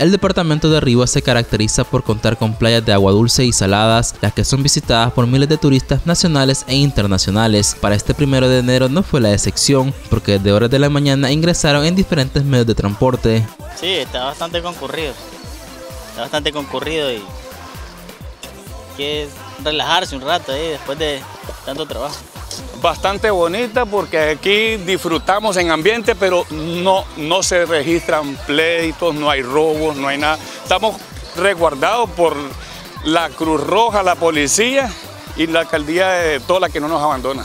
El departamento de Rivas se caracteriza por contar con playas de agua dulce y saladas, las que son visitadas por miles de turistas nacionales e internacionales. Para este primero de enero no fue la excepción, porque desde horas de la mañana ingresaron en diferentes medios de transporte. Sí, está bastante concurrido. Está bastante concurrido y que relajarse un rato ahí después de tanto trabajo bastante bonita porque aquí disfrutamos en ambiente, pero no, no se registran pleitos, no hay robos, no hay nada. Estamos resguardados por la Cruz Roja, la policía y la alcaldía de toda la que no nos abandona.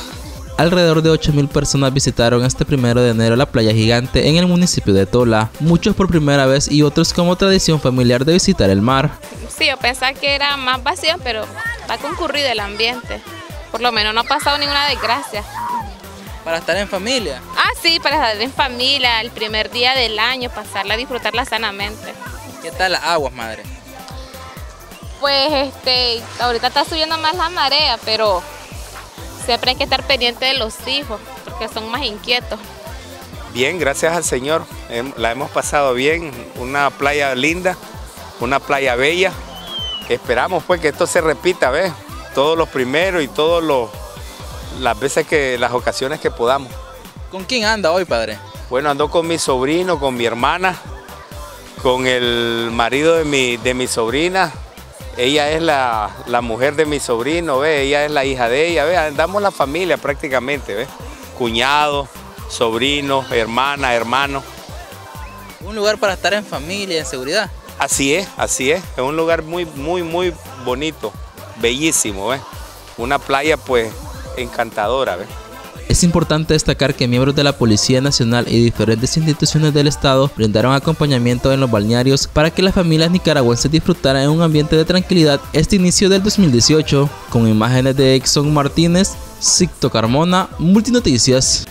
Alrededor de 8.000 personas visitaron este primero de enero la playa gigante en el municipio de Tola, muchos por primera vez y otros como tradición familiar de visitar el mar. Sí, yo pensaba que era más vacío, pero está concurrido el ambiente. Por lo menos no ha pasado ninguna desgracia. ¿Para estar en familia? Ah, sí, para estar en familia, el primer día del año, pasarla, disfrutarla sanamente. ¿Qué tal las aguas, madre? Pues este, ahorita está subiendo más la marea, pero siempre hay que estar pendiente de los hijos, porque son más inquietos. Bien, gracias al Señor, la hemos pasado bien, una playa linda, una playa bella. Esperamos pues que esto se repita, ¿ves? Todos los primeros y todas las veces que, las ocasiones que podamos. ¿Con quién anda hoy, padre? Bueno, ando con mi sobrino, con mi hermana, con el marido de mi, de mi sobrina. Ella es la, mujer de mi sobrino, ¿ve? ella es la hija de ella, ¿ve? andamos la familia prácticamente, ¿ve? cuñado, sobrino, hermana, hermano. Un lugar para estar en familia, en seguridad. Así es, así es, es un lugar muy, muy, muy bonito bellísimo, ¿ves? Una playa pues encantadora, ¿ves? Es importante destacar que miembros de la Policía Nacional y diferentes instituciones del Estado brindaron acompañamiento en los balnearios para que las familias nicaragüenses disfrutaran en un ambiente de tranquilidad este inicio del 2018. Con imágenes de Exxon Martínez, Sicto Carmona, Multinoticias.